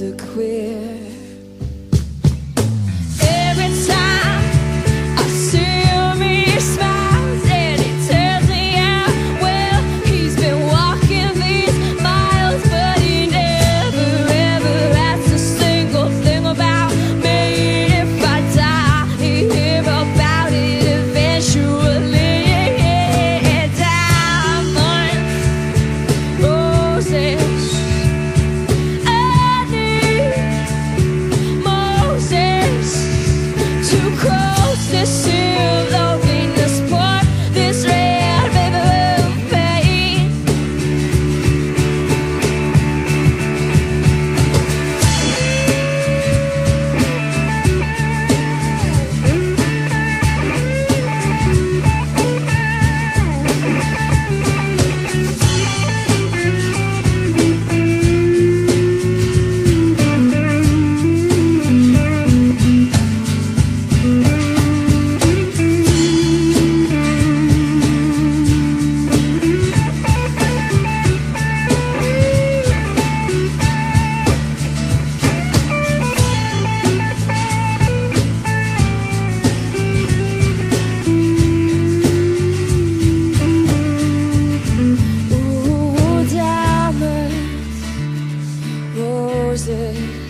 is queer roses,